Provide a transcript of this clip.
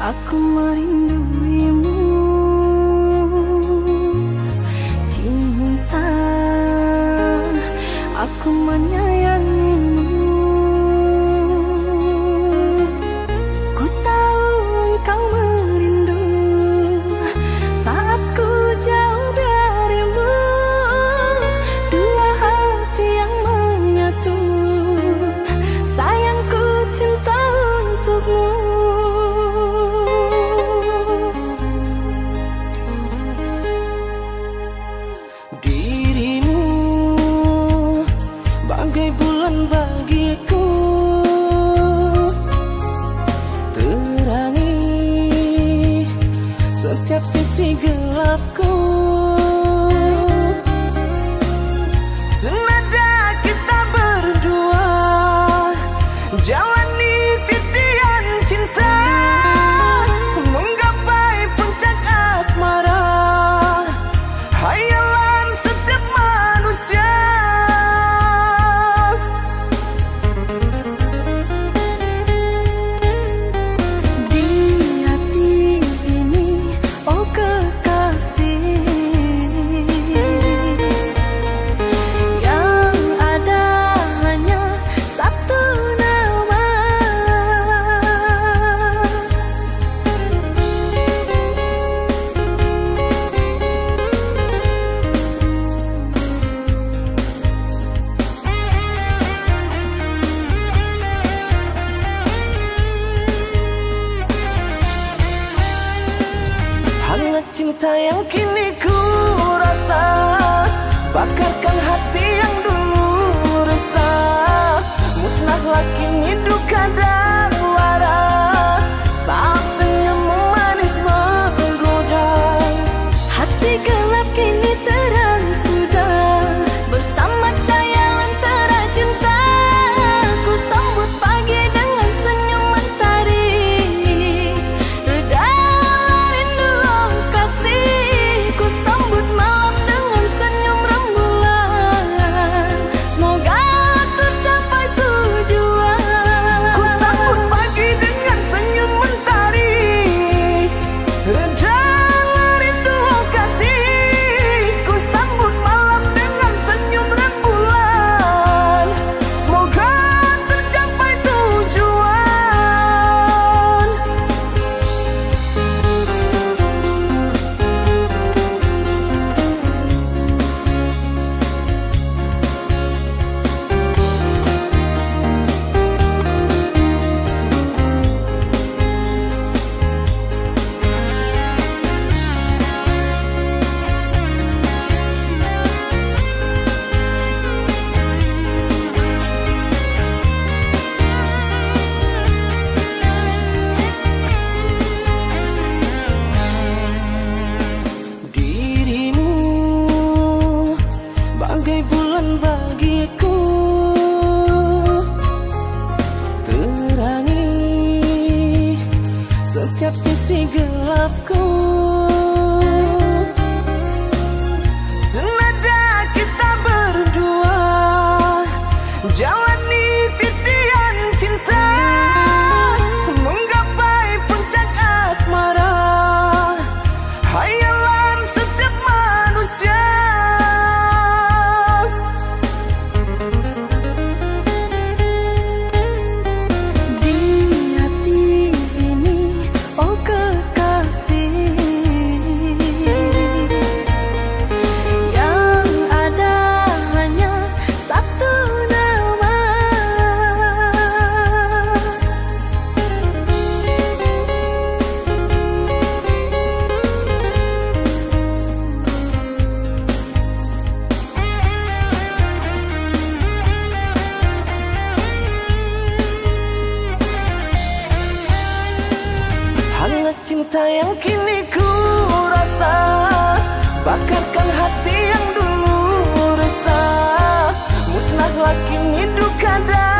Aku merinduimu. Cinta Aku menyanyi setiap sisi gelapku. Senada kita berdua Jalani titik たみくん setiap sisi gelapku. Senada kita berdua. Jalan tidak cinta yang kini ku rasa Bakarkan hati yang dulu resah. Musnahlah kini duka dan